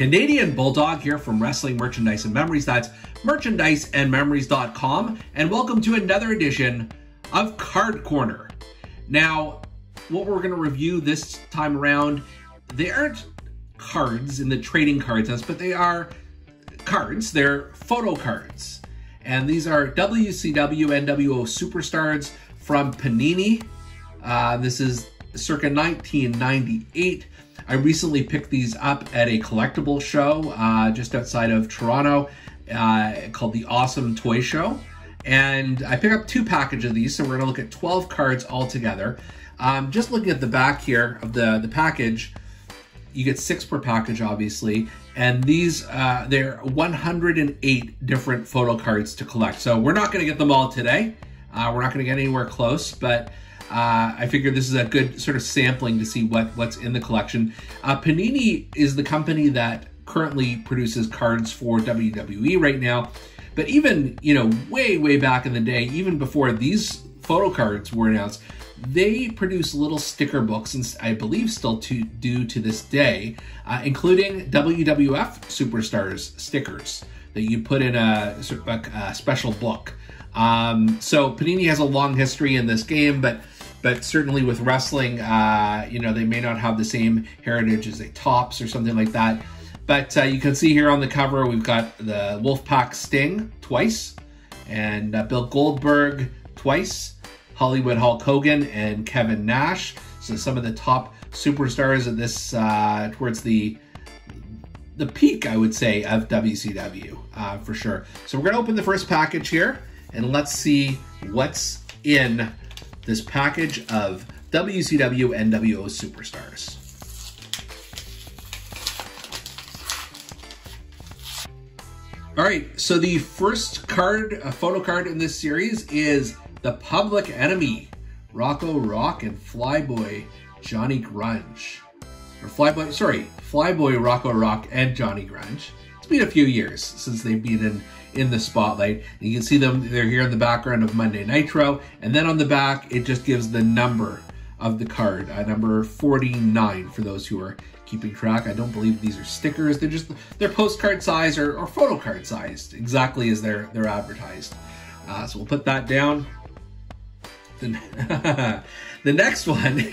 Canadian Bulldog here from Wrestling Merchandise and Memories. That's merchandiseandmemories.com. And welcome to another edition of Card Corner. Now, what we're going to review this time around, they aren't cards in the trading card sense, but they are cards. They're photo cards. And these are WCW NWO Superstars from Panini. Uh, this is circa 1998. I recently picked these up at a collectible show uh, just outside of Toronto uh, called the Awesome Toy Show. And I picked up two packages of these, so we're going to look at 12 cards altogether. Um, just looking at the back here of the, the package, you get six per package, obviously. And these, uh, they're 108 different photo cards to collect. So we're not going to get them all today. Uh, we're not going to get anywhere close, but uh, I figured this is a good sort of sampling to see what, what's in the collection. Uh, Panini is the company that currently produces cards for WWE right now. But even, you know, way, way back in the day, even before these photo cards were announced, they produce little sticker books, and I believe still to do to this day, uh, including WWF Superstars stickers that you put in a, a, a special book. Um, so Panini has a long history in this game, but but certainly with wrestling, uh, you know, they may not have the same heritage as a Topps or something like that. But uh, you can see here on the cover, we've got the Wolfpack Sting twice, and uh, Bill Goldberg twice, Hollywood Hulk Hogan, and Kevin Nash. So some of the top superstars of this uh, towards the the peak, I would say, of WCW uh, for sure. So we're to open the first package here, and let's see what's in this package of WCW NWO Superstars. All right, so the first card, a photo card in this series is the Public Enemy, Rocco Rock and Flyboy Johnny Grunge. Or Flyboy, sorry, Flyboy Rocco Rock and Johnny Grunge. Been a few years since they've been in in the spotlight. And you can see them, they're here in the background of Monday Nitro. And then on the back, it just gives the number of the card, uh, number 49 for those who are keeping track. I don't believe these are stickers. They're just, they're postcard size or, or photo card sized, exactly as they're, they're advertised. Uh, so we'll put that down. The, the next one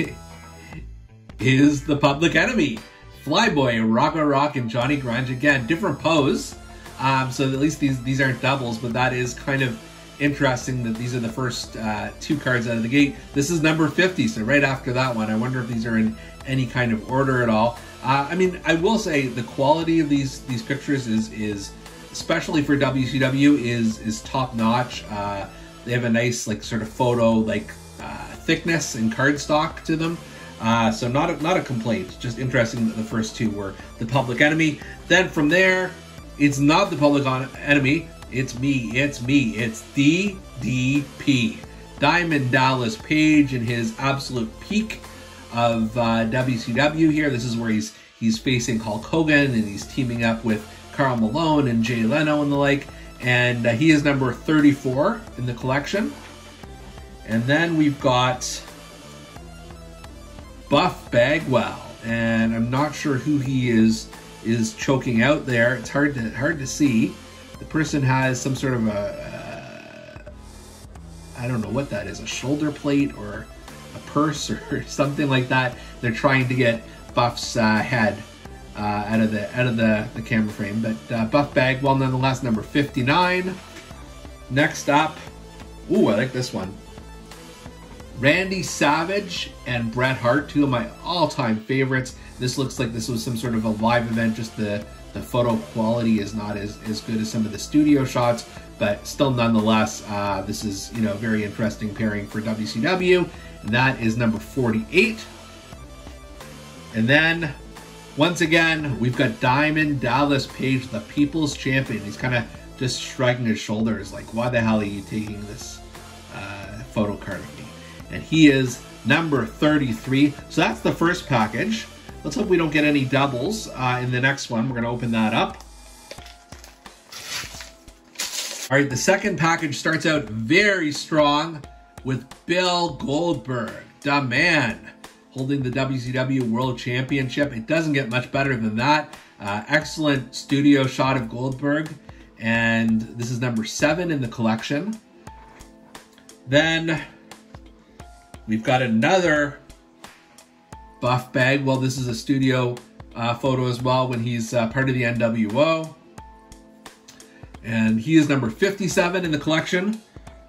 is the Public Enemy. Flyboy, Rocco Rock, and Johnny Grunge. Again, different pose. Um, so at least these these aren't doubles, but that is kind of interesting that these are the first uh, two cards out of the gate. This is number 50, so right after that one. I wonder if these are in any kind of order at all. Uh, I mean, I will say the quality of these these pictures is is especially for WCW is is top notch. Uh, they have a nice like sort of photo like uh, thickness and cardstock to them. Uh, so not a, not a complaint. Just interesting that the first two were the Public Enemy. Then from there, it's not the public enemy. It's me. It's me. It's DDP. Diamond Dallas Page in his absolute peak of uh, WCW here. This is where he's he's facing Hulk Hogan and he's teaming up with Karl Malone and Jay Leno and the like. And uh, he is number 34 in the collection. And then we've got Buff Bagwell. And I'm not sure who he is is choking out there. It's hard to hard to see. The person has some sort of a uh, I don't know what that is, a shoulder plate or a purse or something like that. They're trying to get Buff's uh, head uh, out of the out of the, the camera frame. But uh, Buff Bagwell, nonetheless, number 59. Next up, ooh, I like this one. Randy Savage and Bret Hart, two of my all-time favorites. This looks like this was some sort of a live event, just the, the photo quality is not as, as good as some of the studio shots, but still nonetheless, uh, this is, you know, very interesting pairing for WCW. That is number 48. And then, once again, we've got Diamond Dallas Page, the People's Champion. He's kind of just shrugging his shoulders like, why the hell are you taking this uh, photo card of me? And he is number 33. So that's the first package. Let's hope we don't get any doubles uh, in the next one. We're going to open that up. All right, the second package starts out very strong with Bill Goldberg, the man, holding the WCW World Championship. It doesn't get much better than that. Uh, excellent studio shot of Goldberg, and this is number seven in the collection. Then we've got another Buff Bagwell, this is a studio uh, photo as well when he's uh, part of the NWO. And he is number 57 in the collection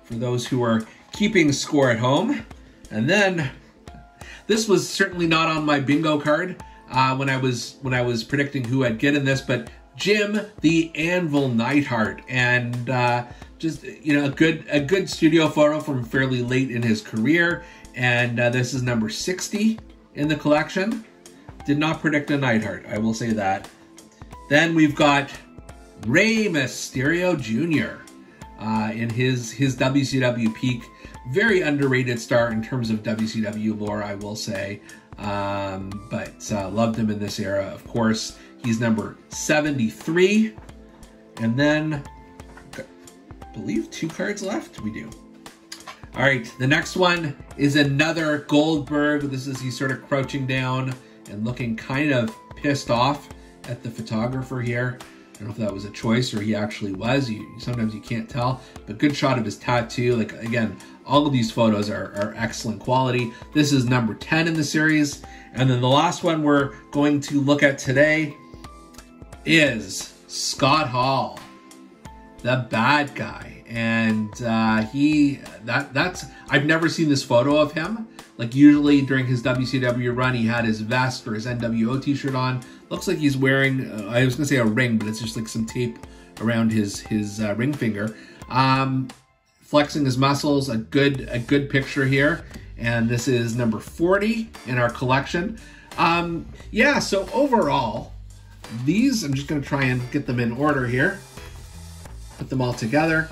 for those who are keeping score at home. And then this was certainly not on my bingo card uh, when I was when I was predicting who I'd get in this, but Jim the Anvil Neidhart, and uh, just you know a good a good studio photo from fairly late in his career, and uh, this is number 60 in the collection. Did not predict a Neidhart, I will say that. Then we've got Rey Mysterio Jr. Uh, in his his WCW peak. Very underrated star in terms of WCW lore, I will say. Um, but uh, loved him in this era, of course. He's number 73. And then, I believe two cards left? We do. All right, the next one is another Goldberg. This is he's sort of crouching down and looking kind of pissed off at the photographer here. I don't know if that was a choice or he actually was. You, sometimes you can't tell, but good shot of his tattoo. Like again, all of these photos are, are excellent quality. This is number 10 in the series. And then the last one we're going to look at today is Scott Hall, the bad guy. And uh, he, that that's, I've never seen this photo of him. Like usually during his WCW run, he had his vest or his NWO t-shirt on. Looks like he's wearing, uh, I was gonna say a ring, but it's just like some tape around his, his uh, ring finger. Um, flexing his muscles, a good, a good picture here. And this is number 40 in our collection. Um, yeah, so overall, these, I'm just gonna try and get them in order here. Put them all together.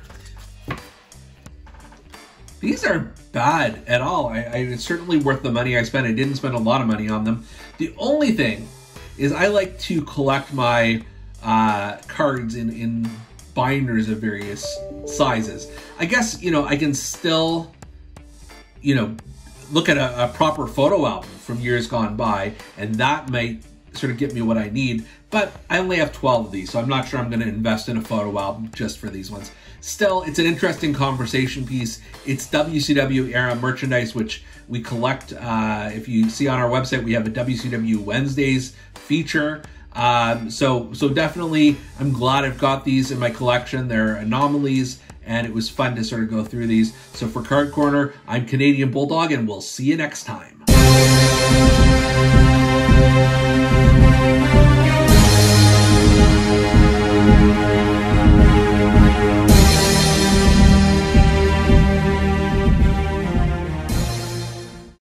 These are bad at all. I, I, it's certainly worth the money I spent. I didn't spend a lot of money on them. The only thing is I like to collect my uh, cards in, in binders of various sizes. I guess, you know, I can still, you know, look at a, a proper photo album from years gone by, and that might sort of get me what I need. But I only have 12 of these, so I'm not sure I'm going to invest in a photo album just for these ones. Still, it's an interesting conversation piece. It's WCW era merchandise, which we collect. Uh, if you see on our website, we have a WCW Wednesdays feature. Um, so, so definitely, I'm glad I've got these in my collection. They're anomalies, and it was fun to sort of go through these. So for Card Corner, I'm Canadian Bulldog, and we'll see you next time.